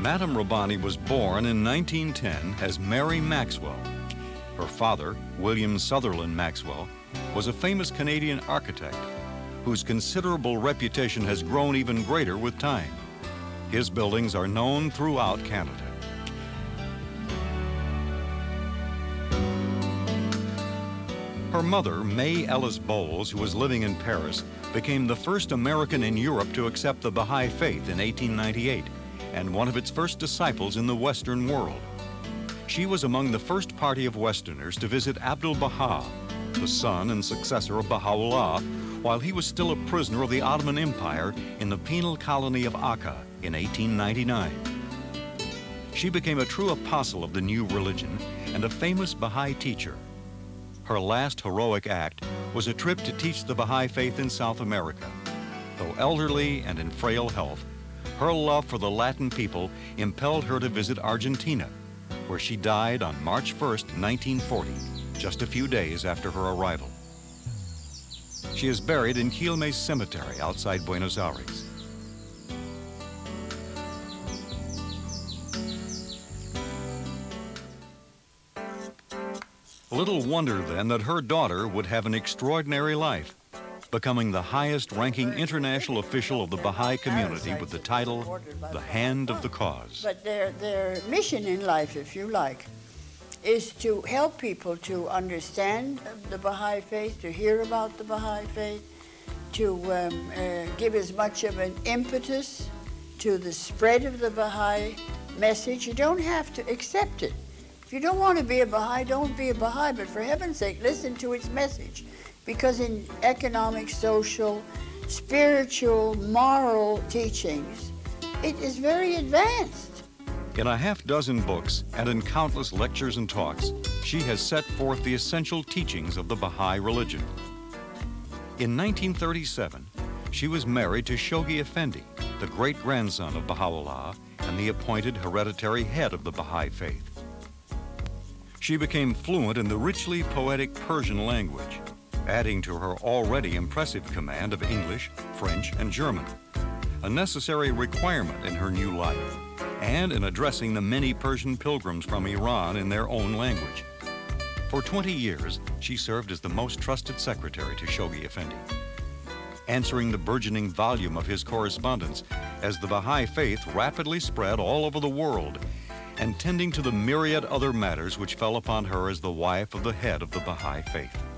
Madame Rabbani was born in 1910 as Mary Maxwell. Her father, William Sutherland Maxwell, was a famous Canadian architect whose considerable reputation has grown even greater with time. His buildings are known throughout Canada. Her mother, May Ellis Bolles, who was living in Paris, became the first American in Europe to accept the Baha'i faith in 1898 and one of its first disciples in the Western world. She was among the first party of Westerners to visit Abdul Baha, the son and successor of Baha'u'llah, while he was still a prisoner of the Ottoman Empire in the penal colony of Akka in 1899. She became a true apostle of the new religion and a famous Baha'i teacher. Her last heroic act was a trip to teach the Baha'i faith in South America. Though elderly and in frail health, her love for the Latin people impelled her to visit Argentina, where she died on March 1, 1940, just a few days after her arrival. She is buried in Quilmes Cemetery outside Buenos Aires. Little wonder then that her daughter would have an extraordinary life, becoming the highest ranking international official of the Baha'i community with the title, the Hand of the Cause. But their, their mission in life, if you like, is to help people to understand the Baha'i faith, to hear about the Baha'i faith, to um, uh, give as much of an impetus to the spread of the Baha'i message. You don't have to accept it. If you don't want to be a Baha'i, don't be a Baha'i, but for heaven's sake, listen to its message. Because in economic, social, spiritual, moral teachings, it is very advanced. In a half dozen books and in countless lectures and talks, she has set forth the essential teachings of the Baha'i religion. In 1937, she was married to Shoghi Effendi, the great grandson of Baha'u'llah and the appointed hereditary head of the Baha'i faith she became fluent in the richly poetic Persian language, adding to her already impressive command of English, French, and German, a necessary requirement in her new life, and in addressing the many Persian pilgrims from Iran in their own language. For 20 years, she served as the most trusted secretary to Shoghi Effendi, answering the burgeoning volume of his correspondence as the Baha'i faith rapidly spread all over the world and tending to the myriad other matters which fell upon her as the wife of the head of the Baha'i faith.